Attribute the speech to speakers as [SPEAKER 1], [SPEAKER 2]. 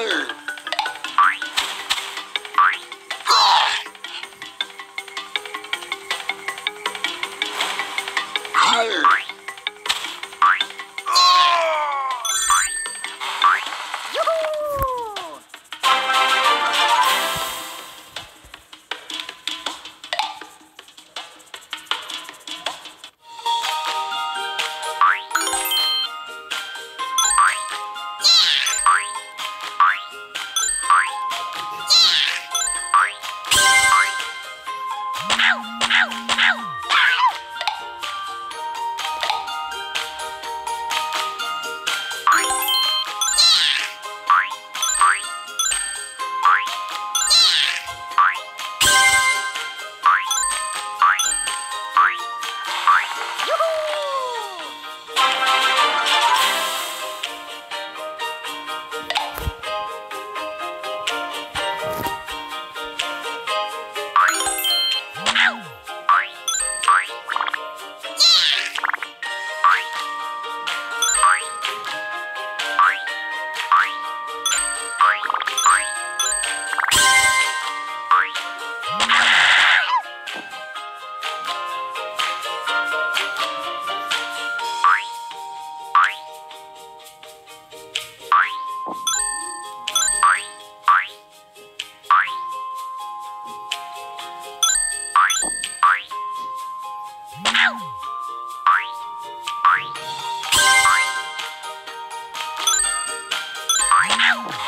[SPEAKER 1] fire.
[SPEAKER 2] Yeah.